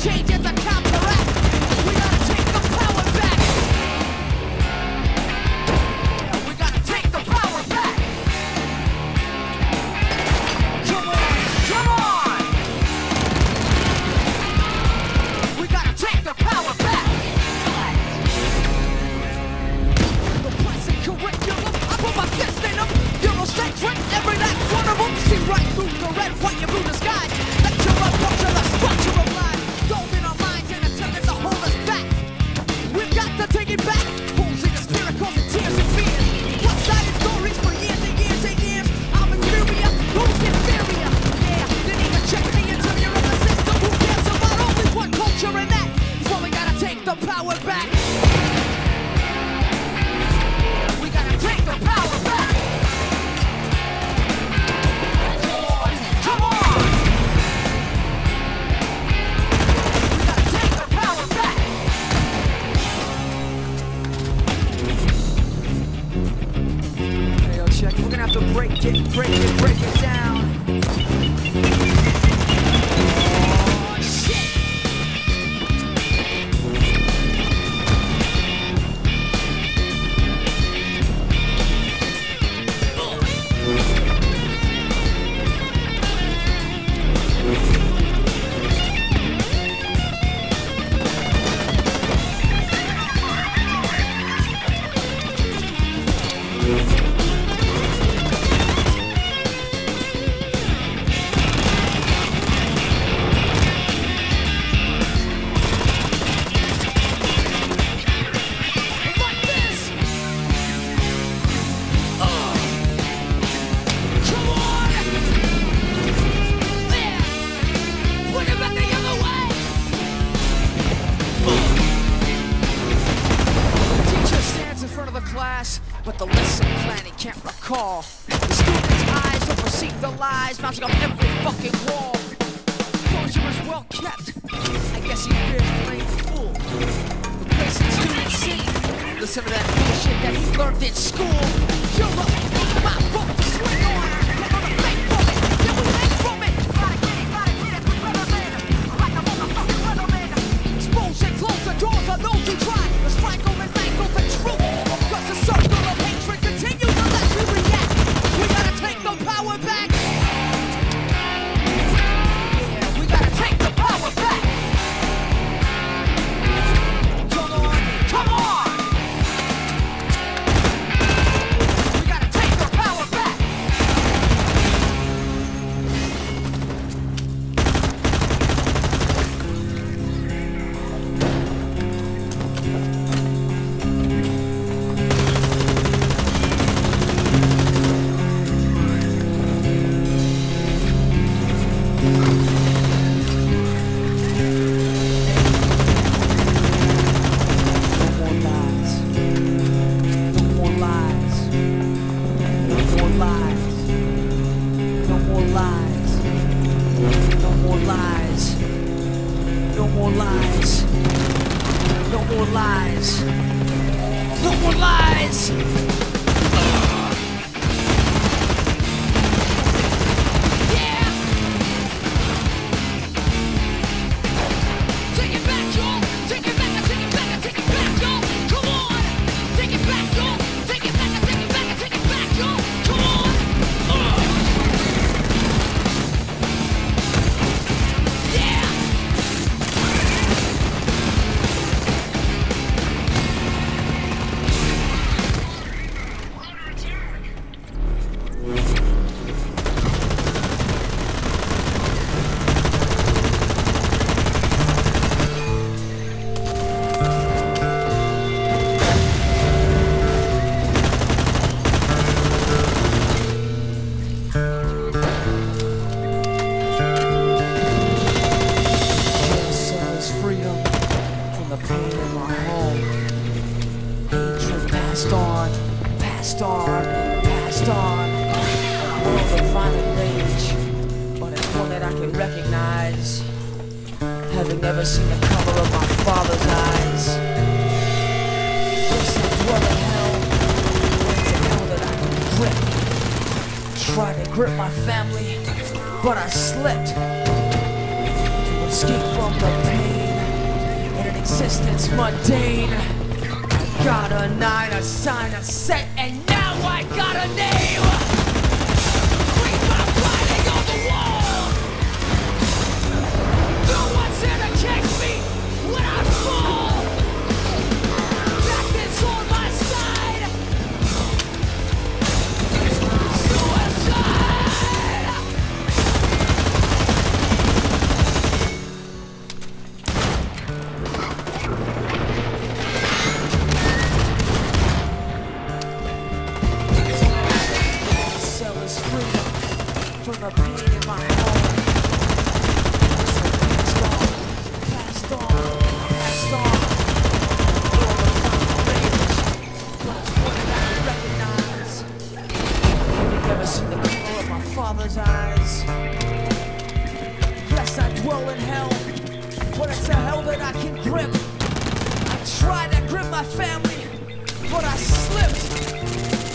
change lies, off every fucking wall. Closure was well kept. I guess he playing fool. Replacing student city. Listen to that bullshit that he learned in school. You're up, my No more lies. No more lies. No more lies. No more lies. Having never seen the color of my father's eyes. Yes, I dwell in hell, it's a hell that I can grip. Tried to grip my family, but I slipped To escape from the pain in an existence mundane. I got a nine, a sign, a set, and now I got a name. From the pain in my home. Passed on, passed on, All the fucking rage. It's one that I recognize. You've never seen the color of my father's eyes. Yes, I dwell in hell, but it's a hell that I can grip. I tried to grip my family, but I slipped.